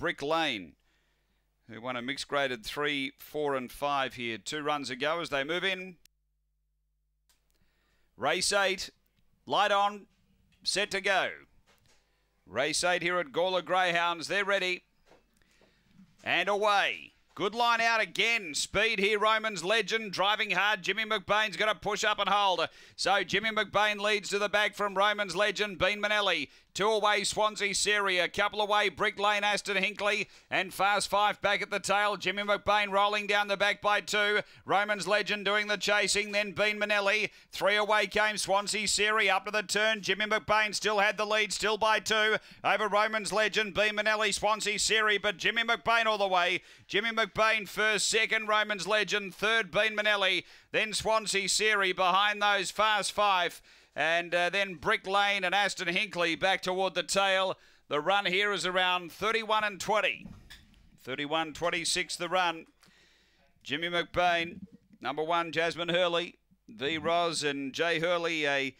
Brick Lane, who won a mixed graded three, four, and five here. Two runs ago as they move in. Race eight, light on, set to go. Race eight here at Gawler Greyhounds. They're ready. And away. Good line out again. Speed here, Romans Legend driving hard. Jimmy McBain's going to push up and hold. So Jimmy McBain leads to the back from Romans Legend. Bean Manelli Two away, Swansea Syria. Couple away, Brick Lane, Aston Hinkley. And Fast Five back at the tail. Jimmy McBain rolling down the back by two. Romans Legend doing the chasing. Then Bean Manelli. Three away came Swansea Syria up to the turn. Jimmy McBain still had the lead, still by two. Over Romans Legend, Bean Manelli, Swansea Syria. But Jimmy McBain all the way. Jimmy McBain first, second, Romans Legend, third, Bean Manelli. Then Swansea Syria behind those Fast Five. And uh, then Brick Lane and Aston Hinkley back toward the tail. The run here is around 31 and 20. 31 26 the run. Jimmy McBain, number one, Jasmine Hurley, V. Roz, and Jay Hurley, a